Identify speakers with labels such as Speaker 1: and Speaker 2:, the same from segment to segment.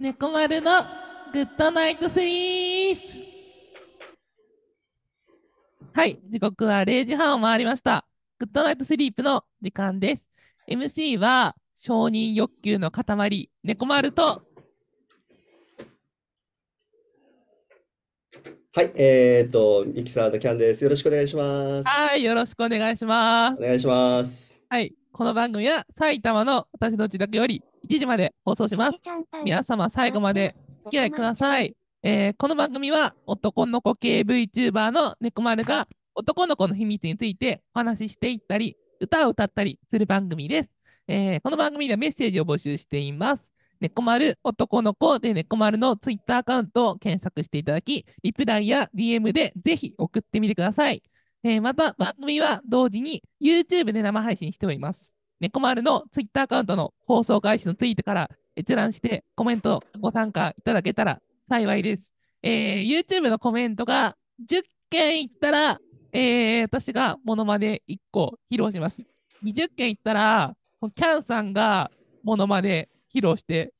Speaker 1: 猫丸のグッドナイトスリープはい、時刻は0時半を回りました。グッドナイトスリープの時間です。MC は承認欲求の塊、猫丸と、
Speaker 2: はい、えー、っと、ミキサーのキャンです。よろしくお願いします。
Speaker 1: はい、よろしくお願いします。
Speaker 2: お願いします。
Speaker 1: はい、この番組は埼玉の私の自宅より1時まで放送します。皆様最後までお付き合いください。えーこの番組は男の子系 VTuber の猫丸が男の子の秘密についてお話ししていったり、歌を歌ったりする番組です。えーこの番組ではメッセージを募集しています。猫丸男の子で猫丸の Twitter アカウントを検索していただき、リプライや DM でぜひ送ってみてください。えーまた番組は同時に YouTube で生配信しております。猫丸の Twitter アカウントの放送開始のツイートから閲覧してコメントご参加いただけたら幸いです。えー YouTube のコメントが10件いったら、えー私がモノマネ1個披露します。20件いったら、キャンさんがモノマネ披露して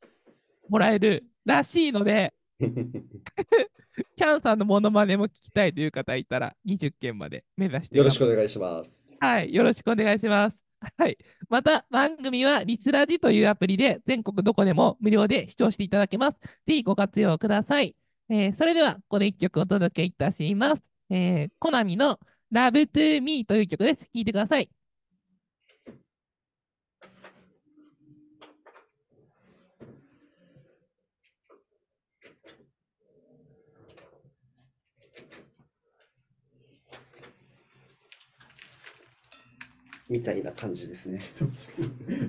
Speaker 1: もらえるらしいので、キャンさんのモノマネも聞きたいという方いたら、20件まで目指して
Speaker 2: よろしくお願いします。
Speaker 1: はい、よろしくお願いします。はい。また、番組はリスラジというアプリで全国どこでも無料で視聴していただけます。ぜひご活用ください。えーそれでは、ここで一曲お届けいたします。えー、コナミの Love to Me という曲です。聴いてください。
Speaker 2: みたいな感じですね。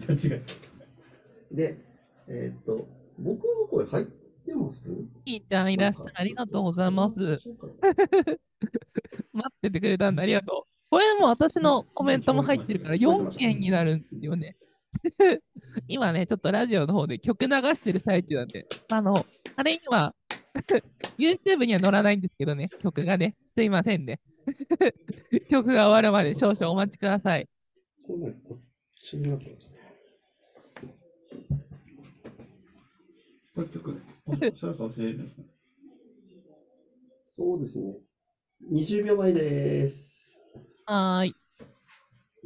Speaker 3: 間違え
Speaker 2: で、えーっと、僕の声入ってます？
Speaker 1: いいちゃんいらっしゃい。ありがとうございます。待っててくれたんだ。ありがとう。これも私のコメントも入ってるから4件になるんですよね。今ね、ちょっとラジオの方で曲流してる最中なんで、あの、あれ今、YouTube には載らないんですけどね、曲がね、すいませんね。曲が終わるまで少々お待ちください。
Speaker 2: これねこっちになってますね。
Speaker 3: もう一曲、そろそろ教える。
Speaker 2: そうですね。20秒前です。
Speaker 1: はーい。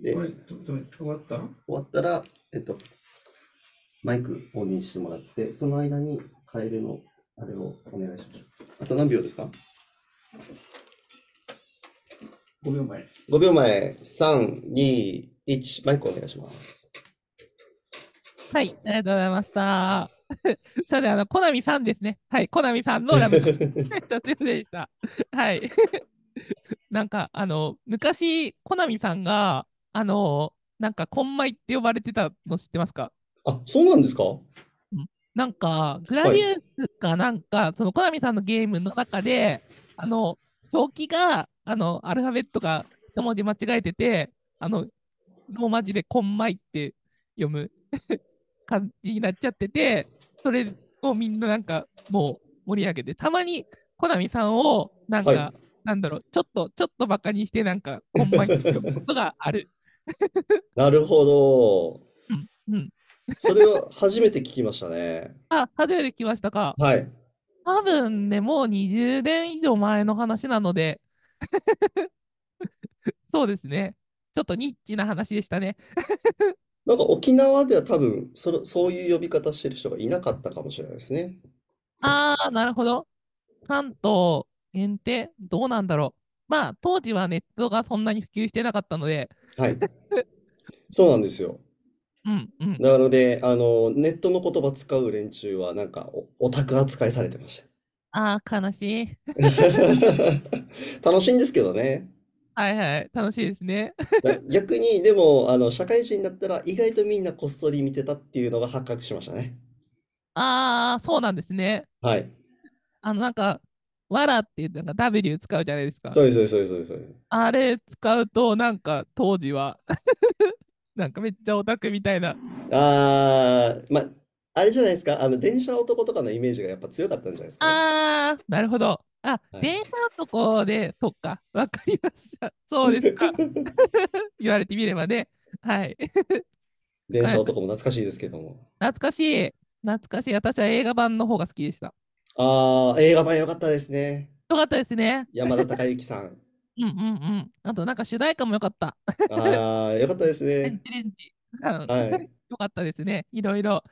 Speaker 2: で、
Speaker 3: これ、とと終わった？ら
Speaker 2: 終わったら、えっと、マイクオンにしてもらって、その間にカエルのあれをお願いします。あと何秒ですか
Speaker 3: ?5 秒前。
Speaker 2: ?5 秒前、3、2、1、マイクお願いします。
Speaker 1: はい、ありがとうございました。それでは、あの、コナミさんですね。はい、コナミさんのラブ。ちょっとすいませんでした。はい。なんか、あの、昔、コナミさんが、あの、なんか、コンマイって呼ばれてたの知ってますか？
Speaker 2: あ、そうなんですか？
Speaker 1: なんか、グラディウスかなんか、そのコナミさんのゲームの中で、あの、表記が、あの、アルファベットが一文字間違えてて、あの、ローマ字でコンマイって読む 感じになっちゃってて、それをみんななんかもう盛り上げて、たまにコナミさんをなんか、
Speaker 2: はい
Speaker 1: なんだろう、ちょっと、ちょっとバカにしてなんか、コンマイって読むことがある。
Speaker 2: なるほど。
Speaker 1: うん。
Speaker 2: それは初めて聞きましたね。
Speaker 1: あ、初めて聞きましたか。
Speaker 2: はい。
Speaker 1: 多分ね、もう20年以上前の話なので、そうですね。ちょっとニッチな話でしたね。
Speaker 2: なんか沖縄では多分その、そういう呼び方してる人がいなかったかもしれないですね。
Speaker 1: あー、なるほど。関東限定どうなんだろう。まあ、当時はネットがそんなに普及してなかったので、
Speaker 2: はい。そうなんですよ。
Speaker 1: うん、うん。
Speaker 2: なので、あの、ネットの言葉使う連中はなんかおオタク扱いされてまし
Speaker 1: あー、悲しい。
Speaker 2: た。楽しいんですけどね。
Speaker 1: はいはい、楽しいですね。
Speaker 2: だ逆に、でも、あの、社会人になったら意外とみんなこっそり見てたっていうのが発覚しましたね。
Speaker 1: あー、そうなんですね。
Speaker 2: はい。
Speaker 1: あの、なんか、わらっていう、なんか W 使うじゃないですか。
Speaker 2: そうです、そうです、そうです、そうです。
Speaker 1: あれ使うと、なんか当時は、なんかめっちゃオタクみたいな。
Speaker 2: あー、ま、あれじゃないですか。あの、電車男とかのイメージがやっぱ強かったんじゃないですかね。
Speaker 1: あー、なるほど。あ、
Speaker 2: はい
Speaker 1: 電車男で、そっか、わかりました。そうですか。言われてみればね。はい。
Speaker 2: 電車男も懐かしいですけども。
Speaker 1: 懐かしい。懐かしい。私は映画版の方が好きでした。
Speaker 4: ああ、映画版良かったですね。
Speaker 1: よかったですね。
Speaker 4: 山田孝之さん。
Speaker 1: うんうんうん。あとなんか主題歌もよかった。
Speaker 4: ああ、良かったですね。はい。
Speaker 1: よかったですね。いろいろ。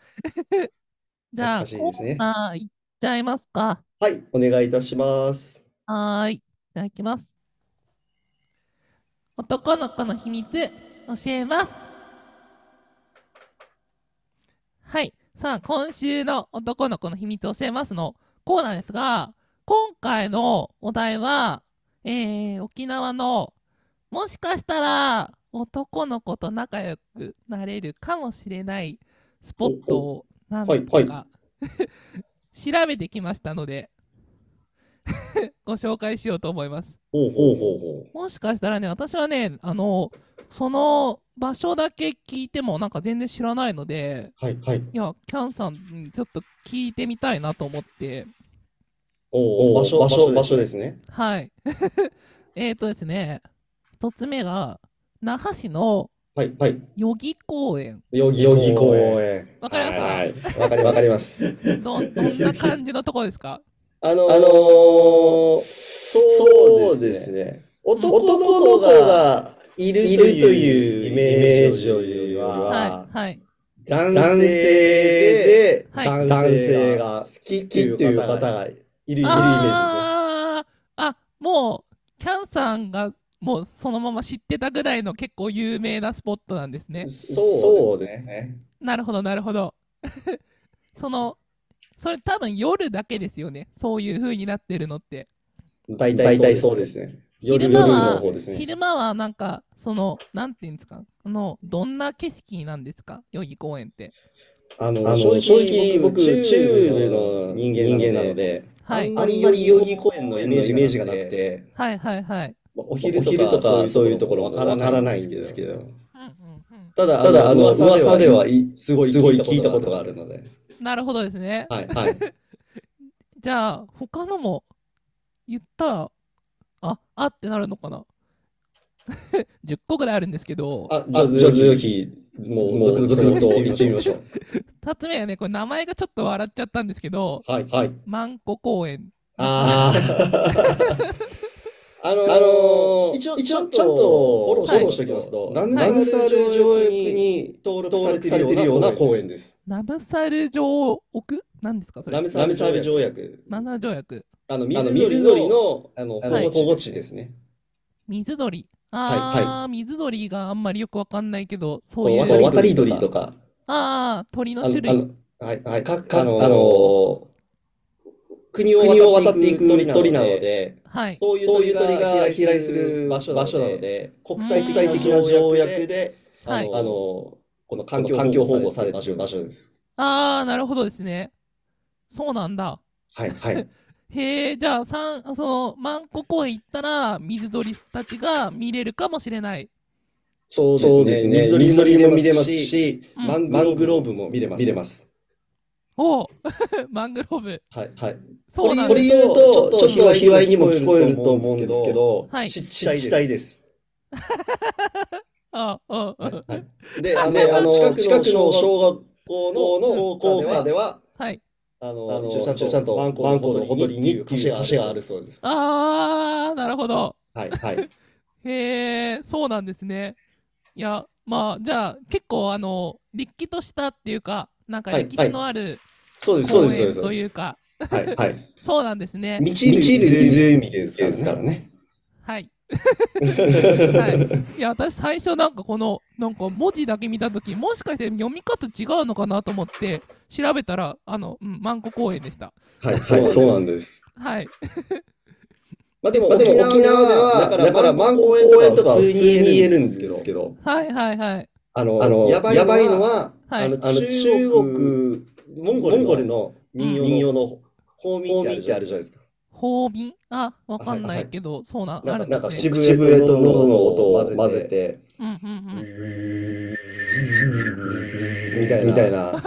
Speaker 1: じゃあ、
Speaker 4: 懐かしいですね
Speaker 1: コーナーいっちゃいますか？
Speaker 4: はい、お願いいたします。
Speaker 1: はーい。いただきます。男の子の秘密、教えます。はい。さあ、今週の男の子の秘密教えますのコーナーですが、今回のお題は、えー、沖縄の、もしかしたら男の子と仲良くなれるかもしれないスポットを何
Speaker 4: はい
Speaker 1: とか、調べてきましたので、ご紹介しようと思います。
Speaker 4: ほうほうほうほ
Speaker 1: もしかしたらね、私はね、あの、その場所だけ聞いてもなんか全然知らないので、
Speaker 4: う。はい、はい。
Speaker 1: いや、キャンさんにちょっと聞いてみたいなと思って、
Speaker 4: おお、場所、場所、場所ですね。
Speaker 1: はい。えっとですね、一つ目が、那覇市の
Speaker 4: はい、はい。
Speaker 1: 代々木公園。
Speaker 4: 代々木公園。
Speaker 1: わかりますか？
Speaker 4: はい、わかりわかります。
Speaker 1: ど、どんな感じのところですか？
Speaker 4: あのー、そうですね。男の子がいるというイメージより
Speaker 1: は
Speaker 4: は、
Speaker 1: い、はい。
Speaker 4: 男性で
Speaker 1: はい
Speaker 4: 男性が好きっていう方がいるイメー
Speaker 1: あーあ、もう、キャンさんがもうそのまま知ってたぐらいの結構有名なスポットなんですね
Speaker 4: ジで。す。そうね。
Speaker 1: なるほど、なるほど。その、それ多分夜だけですよね。そういう風になってるのって。
Speaker 4: 大体そうですね。夜
Speaker 1: 昼間
Speaker 4: 夜
Speaker 1: は
Speaker 4: の方ですね。
Speaker 1: 昼間はなんか、その、なんていうんですか、あの、どんな景色なんですか？代々木公園って。
Speaker 4: あの、正直僕、中部の人間なので、
Speaker 1: はい。
Speaker 4: あんまり代々木公園のイメージがなくて、
Speaker 1: はいはいはい。
Speaker 4: お昼とかそういうところわからないんですけど、
Speaker 1: うんうんうん
Speaker 4: ただ、ただあの噂ではいすごい聞いたことがあるので、
Speaker 1: なるほどですね。
Speaker 4: はい、はい。
Speaker 1: じゃあ、他のも言ったら、あ、あってなるのかな ?10 個ぐらいあるんですけど、
Speaker 4: あ、じゃあ、じゃあぜひ、もう、続々と行ってみましょう。
Speaker 1: 2つ目はね、これ名前がちょっと笑っちゃったんですけど、
Speaker 4: はい、はい。
Speaker 1: 万古公園。
Speaker 4: ああのー、一応、一応ちゃんとフォロー,、
Speaker 1: はい
Speaker 4: フォローしておきますと、ラムサル条約に登録されているような公園です。
Speaker 1: ナムサル条約何ですかそれ
Speaker 4: ラムサル条約。
Speaker 1: ナムサル条約。
Speaker 4: あの、水鳥の、あの、
Speaker 1: はい
Speaker 4: 保護地ですね。
Speaker 1: 水鳥？
Speaker 4: はい
Speaker 1: あー、水鳥があんまりよくわかんないけど、そ
Speaker 4: こう
Speaker 1: ういう。
Speaker 4: 渡り鳥とか。
Speaker 1: あー、鳥の
Speaker 4: あの
Speaker 1: 種類。
Speaker 4: あのはい、はい。か、か、あのー、国を渡っていく鳥なので、
Speaker 1: はい。
Speaker 4: そういう鳥が飛来する場所なので、国際的な条約で、
Speaker 1: はい
Speaker 4: あの、あのこの環境保護されている場所です。
Speaker 1: あー、なるほどですね。そうなんだ。
Speaker 4: はい、はい。
Speaker 1: へえ、じゃあ、さんその、万古公園行ったら、水鳥たちが見れるかもしれない。
Speaker 4: そうですね。水鳥も見れますし、
Speaker 1: うん
Speaker 4: マンマングローブも見れます。
Speaker 1: おう マングローブ。
Speaker 4: はい、はい。
Speaker 1: そうなん
Speaker 4: これ
Speaker 1: です。
Speaker 4: 言うと、ちょっと卑猥にも聞こえると思うんですけど、
Speaker 1: はい
Speaker 4: ちっちゃいです。
Speaker 1: ああ、
Speaker 4: はいはいで、あの、あの近くの小学校の校歌では、
Speaker 1: はい。
Speaker 4: あの、ちゃんと、ちゃんと、ワンコのほとりにっていう歌詞があるそうです。
Speaker 1: ああ、なるほど。
Speaker 4: はい、はい。
Speaker 1: へえ、そうなんですね。いや、まあ、じゃあ、結構、あの、れっきとしたっていうか、なんか
Speaker 4: はい
Speaker 1: 歴史のある
Speaker 4: そうです、
Speaker 1: 公園というか、
Speaker 4: はい、はい。
Speaker 1: そうなんですね。
Speaker 4: 満ちる湖ですからね。
Speaker 1: はい。はい。いや、私最初なんかこの、なんか文字だけ見たとき、もしかして読み方違うのかなと思って、調べたら、あの、うん、万古公園でした。
Speaker 4: はい、そうそうなんです。
Speaker 1: はい。
Speaker 4: まあでも、沖縄では、だから、万公園とか普通に言えるんですけど、
Speaker 1: はいはいはい。
Speaker 4: あの、あのやばいのは、
Speaker 1: はい。
Speaker 4: あの、あの中国、モンゴルモンゴルの民謡民謡のホーミーってあるじゃないですか。
Speaker 1: 方便？あ、わかんないけど、そうな、あるん
Speaker 4: なんか
Speaker 1: ですね。
Speaker 4: 口笛と喉の音を混ぜて、
Speaker 1: うんうんうん。
Speaker 4: みたいな、みたいな。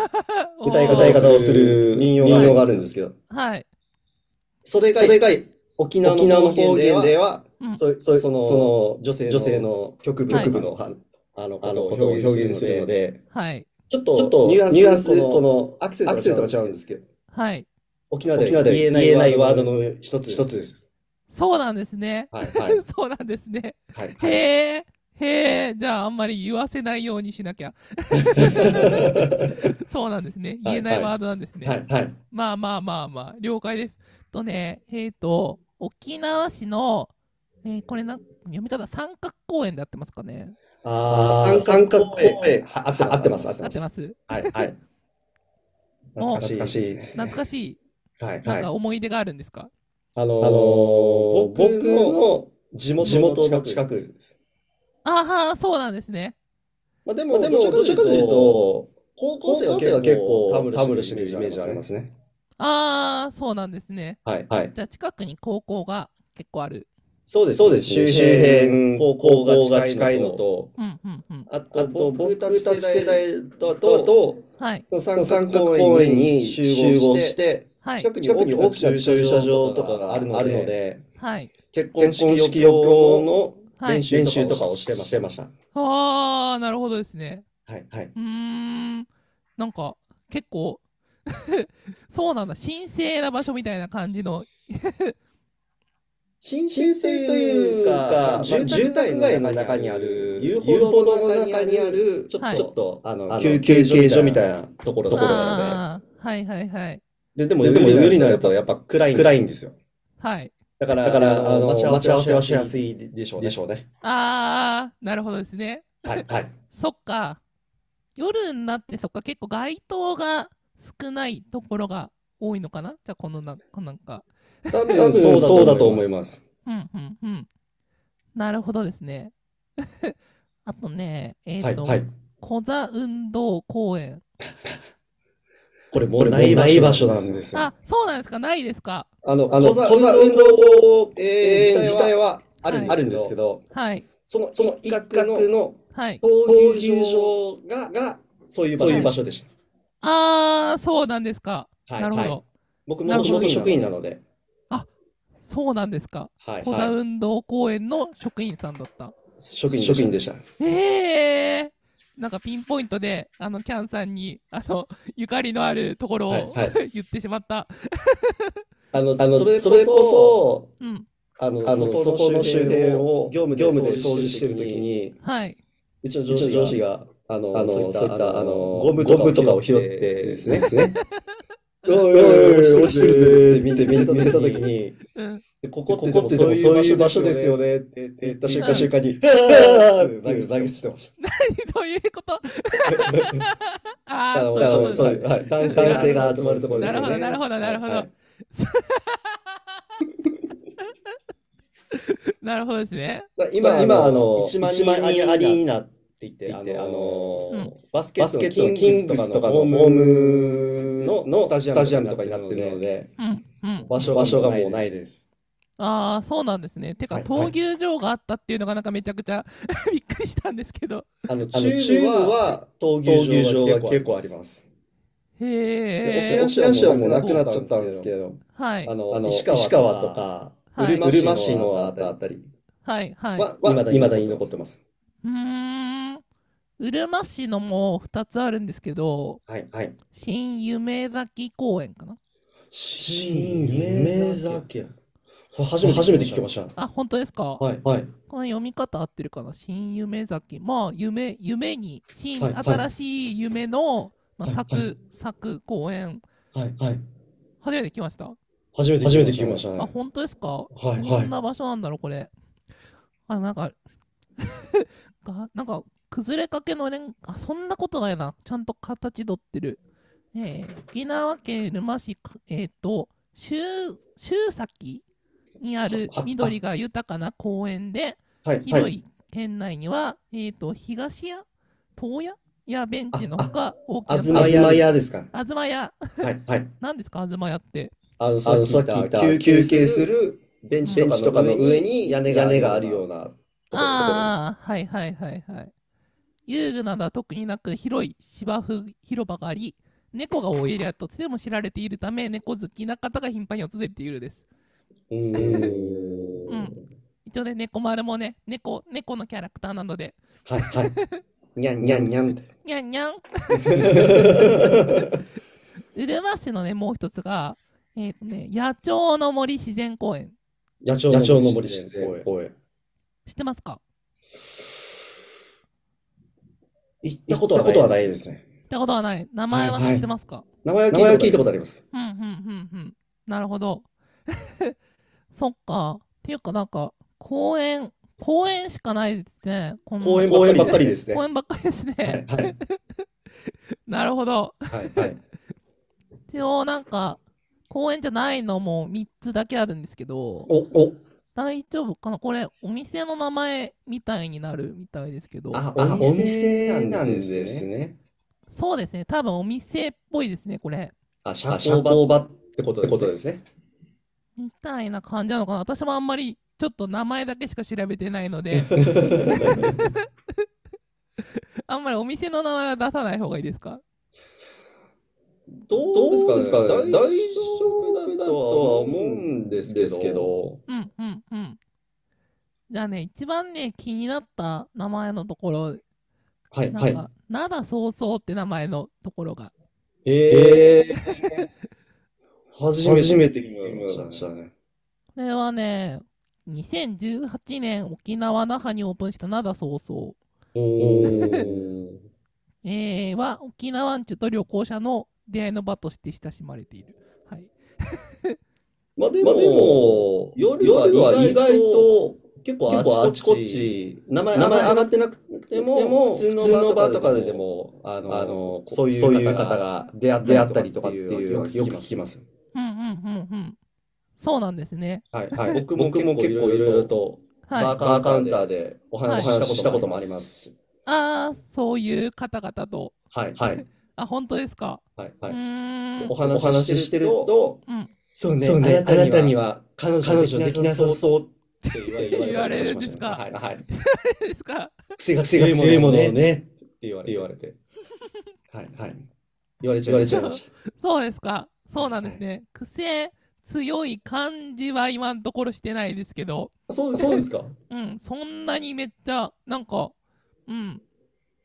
Speaker 4: 歌い歌い方をする民謡があるんですけど、
Speaker 1: はい。
Speaker 4: それが、それが沖縄の方言では、
Speaker 1: うん。
Speaker 4: そそそのその女性女性の局部。
Speaker 1: はい。
Speaker 4: 局部の、あのあのことを表現するので、
Speaker 1: はい。
Speaker 4: ちょっと、
Speaker 2: ちょっと
Speaker 4: ニュアンス、
Speaker 2: ニュアンス
Speaker 4: この
Speaker 2: アクセン
Speaker 4: アクセントが
Speaker 2: トが違うんんです
Speaker 4: けど、
Speaker 1: はい。
Speaker 4: 沖縄で
Speaker 2: 沖縄で
Speaker 4: 言えない
Speaker 2: 言えない
Speaker 4: ワード
Speaker 2: の
Speaker 4: の一つ
Speaker 2: 一つです。
Speaker 1: そうなんですね。
Speaker 4: はい、はい、
Speaker 1: そうなんですね。
Speaker 2: はい。
Speaker 1: へえ、へえ、じゃああんまり言わせないようにしなきゃ。そうなんですね。言えないワードなんですね。
Speaker 4: はい、はい。
Speaker 1: まあまあまあまあ、了解です。とね、えっ、と、沖縄市の、えーこれな、読み方、三角公園で合ってますかね
Speaker 4: あー、
Speaker 2: 三角公園
Speaker 4: は合ってます、合ってます、合ってます。はい、はい。
Speaker 2: 懐かしい。
Speaker 1: 懐かしい、
Speaker 4: はい、
Speaker 1: なんか
Speaker 4: はい。
Speaker 1: 思い出があるんですか、
Speaker 4: あの僕の地元
Speaker 2: 地元
Speaker 4: の
Speaker 2: の近く。
Speaker 1: ああ、そうなんですね。
Speaker 4: まあ、で
Speaker 2: まあ
Speaker 4: も、
Speaker 2: でも、どちらかというと、
Speaker 4: 高
Speaker 2: 高校生は結構タムルしてるイメージありま
Speaker 4: ね。
Speaker 2: すね。
Speaker 1: ああ、そうなんですね。
Speaker 4: はい、はい。
Speaker 1: じゃあ近くに高校が結構ある。
Speaker 4: そうです
Speaker 2: そうですね。
Speaker 4: 周
Speaker 2: 周
Speaker 4: 辺、
Speaker 2: 辺、
Speaker 4: 高
Speaker 2: 高
Speaker 4: 校
Speaker 2: 校が
Speaker 4: が近い
Speaker 2: のと、
Speaker 4: のと、
Speaker 1: うんうんうん。
Speaker 4: あ
Speaker 2: あと
Speaker 4: と、
Speaker 2: 僕たち世代
Speaker 4: ち世代
Speaker 2: だ
Speaker 4: だ
Speaker 2: と
Speaker 4: と、
Speaker 1: はい。
Speaker 2: その三
Speaker 4: 三
Speaker 2: 角公
Speaker 4: 園
Speaker 2: 園に
Speaker 4: に
Speaker 2: 集
Speaker 4: 集合
Speaker 2: 合し、
Speaker 4: して
Speaker 1: はい。
Speaker 2: 近くに大きな駐車場とか
Speaker 4: がある
Speaker 2: があるので。結婚式
Speaker 4: 式余
Speaker 2: 余興
Speaker 4: 興
Speaker 2: の
Speaker 1: はい
Speaker 2: 練。習とかをしてました。
Speaker 1: ああ、なるほどですね。
Speaker 4: はい、はい。
Speaker 1: うーん。なんか、結構、そうなんだ。神聖な場所みたいな感じの。
Speaker 2: 新生というか、住宅街の中にある、遊歩道の中にある、ちょ
Speaker 1: はい
Speaker 2: っと、あの、
Speaker 4: 休
Speaker 2: 休
Speaker 4: 憩所み
Speaker 2: たい
Speaker 4: たいなと
Speaker 2: ころ
Speaker 4: ところなの
Speaker 1: ああ、はいはいはい。
Speaker 2: で、でも、
Speaker 4: ででも
Speaker 2: 夜にな
Speaker 4: 夜になると
Speaker 2: やっぱ
Speaker 4: 暗い
Speaker 2: 暗いんですよ。
Speaker 1: はい。
Speaker 2: だから、
Speaker 4: だから
Speaker 2: あの、
Speaker 4: 待ち合わせ
Speaker 2: はしや
Speaker 4: すい
Speaker 2: でしょうね。
Speaker 4: でしょうね。
Speaker 1: ああ、なるほどですね。
Speaker 2: はい、はい。
Speaker 1: そっか。夜になって、そっか、結構街灯が少ないところが多いのかな？じゃあ、このな、このなんか。
Speaker 2: 多
Speaker 4: 多分
Speaker 2: 分
Speaker 4: そう
Speaker 2: そうだと
Speaker 4: 思い
Speaker 2: ます。
Speaker 1: うん、うん、うん。なるほどですね。あとね、えっ、
Speaker 2: はい、
Speaker 1: と、
Speaker 2: はい。
Speaker 1: 小座運動公園。
Speaker 4: これもう
Speaker 2: ない場所なんですよ。
Speaker 1: あ、そうなんですか？ないですか？
Speaker 2: あの、
Speaker 4: あの
Speaker 2: 小座
Speaker 4: 小座
Speaker 2: 運動
Speaker 4: 運
Speaker 2: えー自体はあ
Speaker 1: はい
Speaker 2: るあるんですけど、
Speaker 1: はい。
Speaker 2: その、その一角の
Speaker 1: はい。
Speaker 2: 闘牛場が、が、そういう場所
Speaker 4: そういう場所
Speaker 2: でした。
Speaker 1: あー、そうなんですか。
Speaker 2: はい
Speaker 1: なるほど。
Speaker 2: はい僕も職員なので、
Speaker 1: そうなんですか？
Speaker 2: はい、
Speaker 1: 小座
Speaker 2: はい。
Speaker 1: 運動公園の職員さんだった。
Speaker 2: 職員職員でした。
Speaker 1: えー、なんかピンポイントで、あの、キャンさんに、あの、ゆかりのあるところを、
Speaker 2: はいは
Speaker 1: 言ってしまった。
Speaker 2: あの、
Speaker 4: あの
Speaker 2: それ
Speaker 4: それこ
Speaker 2: こそ、
Speaker 1: うん。
Speaker 2: あの、
Speaker 4: あの
Speaker 2: そこの周辺を業務
Speaker 4: 業務で
Speaker 2: で掃除してるときに、
Speaker 1: はい。
Speaker 2: うちの上司が、あの、
Speaker 4: あの
Speaker 2: そういった、あの、ゴム
Speaker 4: ゴム
Speaker 2: とかを拾っ
Speaker 4: てて
Speaker 2: で
Speaker 4: です
Speaker 2: ね。おいおいおい、落ちてるぜって見て、見せたときに、
Speaker 1: うん。
Speaker 2: ここ
Speaker 4: こ
Speaker 2: こってそういう場所ですよねって言った瞬間瞬間に、投げ投げ捨てまし
Speaker 1: どういうこと
Speaker 2: た。
Speaker 1: ああ、そう
Speaker 2: そうはい男男性が集まるところですよね。
Speaker 1: なるほどなるほどなるほど
Speaker 2: はい
Speaker 1: なるほどですね。
Speaker 2: だ今、今、あの、
Speaker 4: 1
Speaker 2: 1
Speaker 4: 万
Speaker 2: 万
Speaker 4: 人
Speaker 2: 人ア
Speaker 4: リー
Speaker 2: ナって言って、あの
Speaker 1: うん
Speaker 2: バスケ
Speaker 4: バスケッ
Speaker 2: ットの
Speaker 4: キング
Speaker 2: ス
Speaker 4: スとかの
Speaker 2: ホー
Speaker 4: ム
Speaker 2: ムの
Speaker 4: の
Speaker 2: スタジアムとかになってるので、
Speaker 1: うん。うん。
Speaker 2: 場所場所がもうないです。
Speaker 1: ああ、そうなんですね。てか、闘牛場があったっていうのがなんかめちゃくちゃ びっくりしたんですけど。
Speaker 2: あの、中
Speaker 4: 中部
Speaker 2: 部は
Speaker 4: は
Speaker 2: 闘牛場が結構あります。
Speaker 1: へ
Speaker 2: で
Speaker 1: え。
Speaker 2: 沖縄市はもうなくなっちゃったんですけど、
Speaker 1: はい。
Speaker 2: あの、
Speaker 4: あの
Speaker 2: 石川とか、
Speaker 1: はいう
Speaker 2: るま市のあたり
Speaker 1: はい。はい。
Speaker 2: は、
Speaker 4: は
Speaker 2: 未だに残ってます。
Speaker 1: うーん。うるま市のも2つあるんですけど、
Speaker 2: はい、はい。
Speaker 1: 新夢崎公園かな？
Speaker 2: 新夢酒。初めて、初めて聞きました。
Speaker 1: あ、本当ですか、
Speaker 2: はい、はい。
Speaker 1: この読み方合ってるかな？新夢崎。まあ、夢、夢に、新、
Speaker 2: はいはい
Speaker 1: 新しい夢の、まあ、
Speaker 2: はい
Speaker 1: 咲く、
Speaker 2: はい
Speaker 1: 咲く公園。
Speaker 2: はい、はい。
Speaker 1: 初めて来ました？
Speaker 2: 初めて、初めて聞きました
Speaker 1: あ、
Speaker 2: ね。
Speaker 1: 本当ですか？
Speaker 2: はい、
Speaker 1: ど
Speaker 2: はい。
Speaker 1: んな場所なんだろう、これ。あ、なんか、がなんか、崩れかけのレンあ、そんなことないな。ちゃんと形取ってる。えー沖縄県沼市か、えっ、と、周、周崎にある
Speaker 2: ああ
Speaker 1: 緑が豊かな公園で。広い県内には、えっ、と、東屋東屋やベンチのほか、大きな
Speaker 2: 東屋屋ですか。
Speaker 1: 東屋。
Speaker 2: はい、はい。
Speaker 1: 何ですか、東屋って？
Speaker 2: あの、さっき言った休憩するベンチとかの上に屋根が屋根があるような
Speaker 1: ああ、はいはいはいはい。遊具などは特になく広い芝生広場があり、猫が多いエリアとしても知られているため、猫好きな方が頻繁に訪れているです。
Speaker 2: うーん。
Speaker 1: 一応ね、猫丸もね、猫、猫のキャラクターなので、
Speaker 2: はい、はい。
Speaker 4: にゃんにゃんにゃんって。
Speaker 1: にゃんにゃん。うるま市のね、もう一つが、えっ、とね、野鳥の森自然公園。
Speaker 4: 野鳥野鳥の森自然公園。
Speaker 1: 知ってますか？
Speaker 4: 行ったことはないですね。
Speaker 1: 行ったことはない。名前は知ってますか、
Speaker 4: 名前は聞いたことあります。
Speaker 1: うん、うん、うん、うん。なるほど。そっか。っていうか、なんか、公園、公園しかないですね。この
Speaker 4: 公園公園ばっかりですね。
Speaker 1: 公園ばっかりですね。
Speaker 4: はいはい
Speaker 1: なるほど。
Speaker 4: はいはい。
Speaker 1: 一応、なんか、公園じゃないのも3つだけあるんですけど、
Speaker 4: おお
Speaker 1: 大丈夫かな？これ、お店の名前みたいになるみたいですけど、
Speaker 4: あ、お店なんですね。
Speaker 1: そうですね。多分お店っぽいですね、これ。
Speaker 4: あ、社交場ってことですね。
Speaker 1: みたいな感じなのかな私もあんまり、ちょっと名前だけしか調べてないので、あんまりお店の名前は出さない方がいいですか？
Speaker 4: どうですかね大丈夫だとは思うんですけど。
Speaker 1: うんうんうん。じゃあね、一番ね、気になった名前のところ、
Speaker 4: はいはい。
Speaker 1: なんか、灘そうそうって名前のところが、
Speaker 4: ええー。初めて聞きましたね。
Speaker 1: これはね、2018年沖縄那覇にオープンした灘そうそう。
Speaker 4: おー。
Speaker 1: えー、は沖縄んちゅと旅行者の出会いの場として親しまれている。はい。
Speaker 4: まあでも、夜は意外と結構あちこち、名前上がってなくても、普通の場とかでも、あの、そういう方が出会ったりとかっていうよく聞きます。
Speaker 1: うんうんうんうん。そうなんですね。
Speaker 4: はいはい。僕も結構いろいろと、
Speaker 1: はい。
Speaker 4: バーカウンターでお話ししたこともありますし。
Speaker 1: ああ、そういう方々と。
Speaker 4: はいはい。
Speaker 1: あ、本当ですか。う
Speaker 4: はいはい。
Speaker 1: ーん。
Speaker 4: お話ししてると、
Speaker 1: うん
Speaker 4: そうね、あなたには彼女できなさそうって
Speaker 1: 言われるんですか？
Speaker 4: はいはい。
Speaker 1: ですか？
Speaker 4: 癖が強いものをねって言われて。はいはい。言われちゃいました。
Speaker 1: そうですか。そうなんですね。癖強い感じは今のところしてないですけど、
Speaker 4: そうそうですか？
Speaker 1: うん、そんなにめっちゃ、なんか、うん、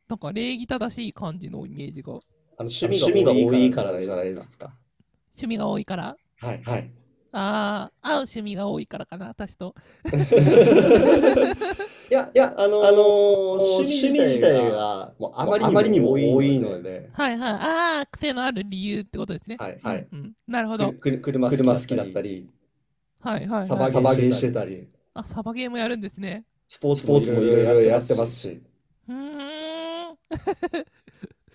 Speaker 1: なんか礼儀正しい感じのイメージが、
Speaker 4: あの趣味が多いからじゃないですか。
Speaker 1: 趣味が多いから、
Speaker 4: はいはい。
Speaker 1: ああ、合う趣味が多いからかな、私と。
Speaker 4: いや、いや、あのー、趣味自体がもうあまりにも多いので、
Speaker 1: はいはい。ああ、癖のある理由ってことですね。
Speaker 4: はいはい。
Speaker 1: うんうん、なるほど。
Speaker 4: く車好きだったり、
Speaker 1: はいはい、
Speaker 4: サ
Speaker 1: はい。
Speaker 4: バゲーしてたり、
Speaker 1: あ、サバゲーもやるんですね。
Speaker 4: スポーツもいろいろやってますし。
Speaker 1: うーん。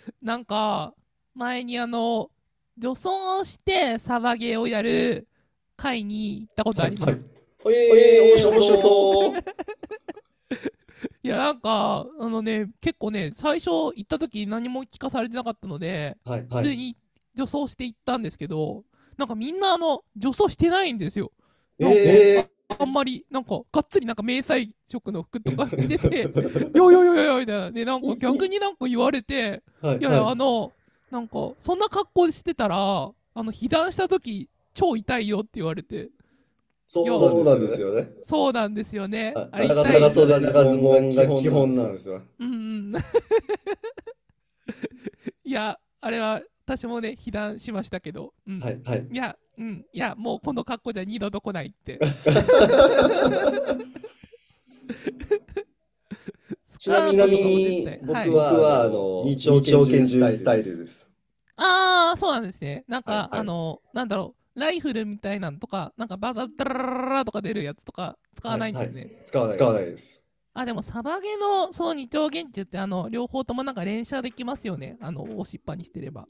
Speaker 1: なんか、前にあの、女装してサバゲーをやる会に行ったことあります。
Speaker 4: ええー、面白そう。
Speaker 1: いや、なんか、あのね、結構ね、最初行った時何も聞かされてなかったので、
Speaker 4: はい
Speaker 1: 普通に女装して行ったんですけど、なんかみんなあの、女装してないんですよ。
Speaker 4: え
Speaker 1: あんまり、なんか、がっつりなんか迷彩色の服とか着てて、よよよよよみたいな。で、なんか逆になんか言われて、
Speaker 4: はい
Speaker 1: いやいや、あの、なんか、そんな格好してたら、あの、被弾した時超痛いよって言われて、
Speaker 4: そうそうなんですよね。
Speaker 1: そうなんですよね。あれ
Speaker 4: 長
Speaker 1: 痛い
Speaker 4: 袖長ズボンが基本なんですよ。
Speaker 1: うんうん。いや、あれは私もね、被弾しましたけど、うん、
Speaker 4: はいはい。
Speaker 1: いや、うん、いや、もうこの格好じゃ二度と来ないって。
Speaker 4: ちなみに僕は、あの、二丁拳銃スタイルです。
Speaker 1: ああ、そうなんですね。なんか、
Speaker 4: はいはい
Speaker 1: あの、なんだろう、ライフルみたいなのとか、なんかバダダララララとか出るやつとか使わないんですね。
Speaker 4: 使わない使わないです。
Speaker 1: あ、でもサバゲのその二丁拳銃って、あの、両方ともなんか連射できますよね。あの、押しっぱにしてれば。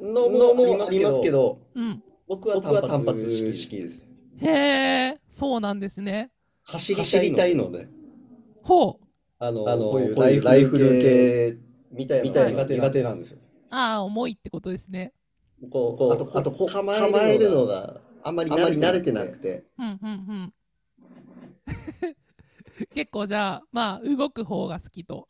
Speaker 4: のもありますけど、
Speaker 1: うん。
Speaker 4: 僕は単発式です。
Speaker 1: へえ、そうなんですね。
Speaker 4: 走りたいので、
Speaker 1: ほう。
Speaker 4: あの、こういうライフル系みたいなのが苦手なんですよ。
Speaker 1: ああ、重いってことですね。
Speaker 4: こう、こうあと、あとこう構えるのがあんまり慣れてなくて。
Speaker 1: うんうんうん。結構じゃあ、まあ、動く方が好きと。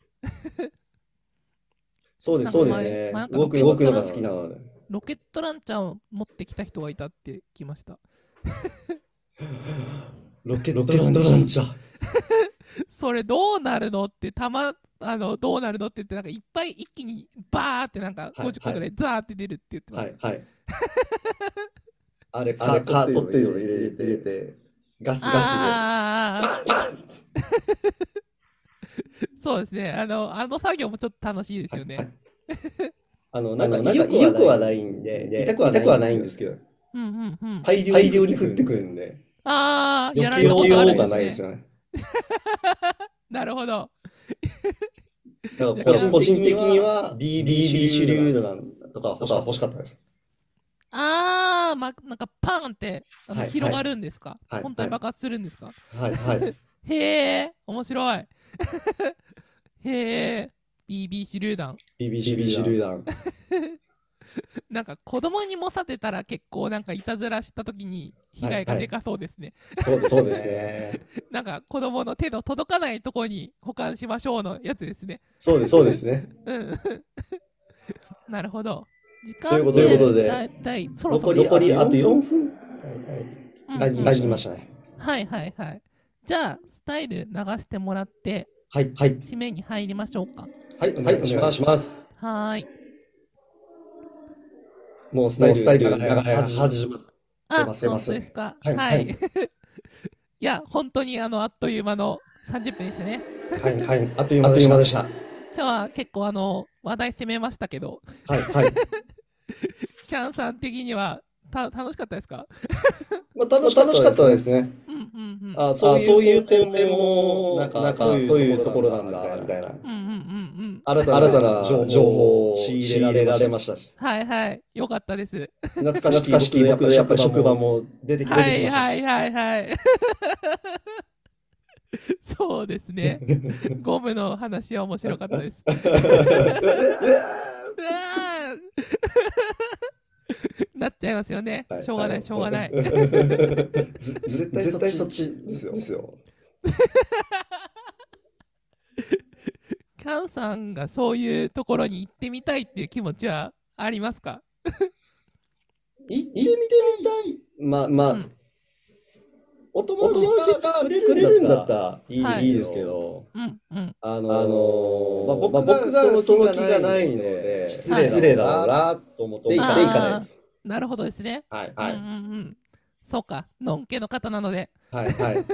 Speaker 4: そうです、そうですね。動く、動くのが好きなので。
Speaker 1: ロケットランチャーを持ってきた人がいたって聞きました。
Speaker 4: ロケットランチャー。
Speaker 1: それどうなるのって弾、あのどうなるのって言って、なんかいっぱい一気にバーってなんか
Speaker 4: はい
Speaker 1: 50個ぐらいザーって出るって言ってました。
Speaker 4: はい。はい。あれ、カ
Speaker 2: あれ
Speaker 4: ートっていうのを入れて、入れて、ガスガスで、バンバン
Speaker 1: そうですねあの。あの作業もちょっと楽しいですよね。
Speaker 4: はいあの、
Speaker 2: な
Speaker 4: なんんか、
Speaker 2: か威力は
Speaker 4: はないんで、
Speaker 2: 痛く
Speaker 4: は
Speaker 2: はないんですけど
Speaker 4: ないんですけど、
Speaker 1: うんうんうん。
Speaker 4: 大量に降ってくるんで、
Speaker 1: ああ、やられたことあるん
Speaker 4: がない
Speaker 1: で
Speaker 4: すね。
Speaker 1: なるほど。
Speaker 4: だから個人的には BB 手榴弾とか欲し欲しかったです。
Speaker 1: ああ、ま、なんかパーンってあの、
Speaker 4: はい
Speaker 1: 広がるんですか、
Speaker 4: はい
Speaker 1: 本当に爆発するんですか、
Speaker 4: はいはい。
Speaker 1: へえ、面白い。へえ、BB 手榴弾。
Speaker 4: BB 手榴弾。
Speaker 1: なんか子供にもさてたら結構なんかいたずらした時に被害がでかそうですね。
Speaker 4: そうそうですね。
Speaker 1: なんか子供の手の届かないところに保管しましょうのやつですね。
Speaker 4: そうですそうですね。
Speaker 1: うん。なるほど。時間
Speaker 4: ということということで
Speaker 1: だいたいそろそろ
Speaker 4: 残りあと4分？
Speaker 1: うん
Speaker 4: あ
Speaker 1: うん
Speaker 4: りましたね。
Speaker 1: はいはいはい。じゃあ、スタイル流してもらって、
Speaker 4: はいはい
Speaker 1: 締めに入りましょうか。
Speaker 4: はいはいお願いします。
Speaker 1: はーい。
Speaker 4: もうスタイルスタイル始まっ
Speaker 1: あ、
Speaker 4: 出ます
Speaker 1: 本
Speaker 4: 出ます
Speaker 1: 当ですか。
Speaker 4: はい
Speaker 1: はい。
Speaker 4: はい
Speaker 1: い、や、本当にあの、あっという間の30分でしたね。
Speaker 4: はいはい あっという間でした。
Speaker 1: 今日は結構あの、話題攻めましたけど、
Speaker 4: はいはい。
Speaker 1: キャンさん的にはた楽しかったですか？
Speaker 4: まあ楽しかったですね。あそういう点もなんかそういうところなんだみたいな。
Speaker 1: うんうんうんうん。
Speaker 4: 新たな情報を仕入れられましたし、
Speaker 1: はいはい。よかったです。
Speaker 4: 懐かしき僕のやっぱ職場も出てき
Speaker 1: はい
Speaker 4: ました
Speaker 1: はいはいはい。そうですね。ゴムの話は面白かったです。うわー なっちゃいますよね。しょうがない、しょうがない。
Speaker 4: ず絶対絶対そっちですよ。ですよ。
Speaker 1: キャンさんがそういうところに行ってみたいっていう気持ちはありますか？
Speaker 4: い行ってみてみたい。まあまあ、
Speaker 1: うん
Speaker 4: お友達が作れるんだったらいい,、
Speaker 1: はい
Speaker 4: い、いですけど、
Speaker 1: うんうん。
Speaker 4: あのーまあ、僕が僕がその気がないので、失
Speaker 1: はい
Speaker 4: 礼だなと思っていかないです。
Speaker 1: なるほどですね。
Speaker 4: はいはい
Speaker 1: うんうんうん。そうか、のんけの方なので。
Speaker 4: はいはい。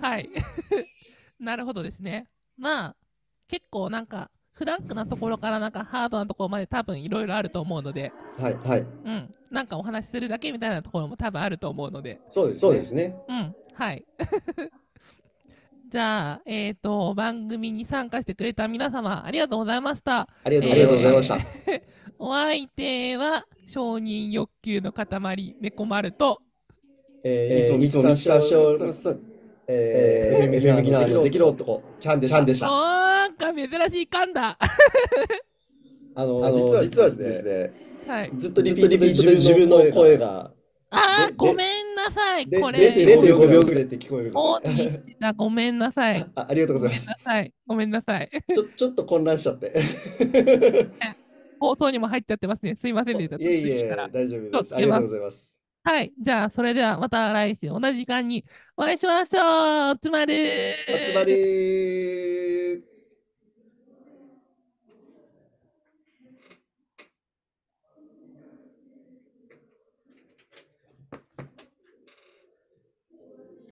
Speaker 1: はい。なるほどですね。まあ、結構なんか、フランクなところからなんかハードなところまで多分いろいろあると思うので、
Speaker 4: はいはい。
Speaker 1: うん。なんかお話しするだけみたいなところも多分あると思うので、
Speaker 4: そうですそうですね。
Speaker 1: うん。はい。じゃあ、えっ、と、番組に参加してくれた皆様、ありがとうございました。
Speaker 4: ありがとうございました。
Speaker 1: お相手は、承認欲求の塊、猫丸と、
Speaker 4: えーいつもミキサーしております。えー、FM ギナーのできる男、キャンでした。
Speaker 1: か珍しい噛んだ。
Speaker 4: あの、実は実はですね、
Speaker 1: はい。
Speaker 4: ずっとリピートで自分の声が
Speaker 1: あー、
Speaker 4: で
Speaker 1: ごめんなさい。これ、
Speaker 4: 0.5秒遅れて聞こえる。
Speaker 1: ごめんなさい。
Speaker 4: あありがとう
Speaker 1: ご
Speaker 4: ざいます。
Speaker 1: なさい。ごめんなさい。
Speaker 4: ちょちょっと混乱しちゃって。
Speaker 1: 放送にも入っちゃってますね。すいませんでした。
Speaker 4: いえいえ大丈夫で
Speaker 1: す。
Speaker 4: ありがとうございます。
Speaker 1: はい。じゃあ、それではまた来週同じ時間にお会いしましょう。つまる
Speaker 4: おつまりー。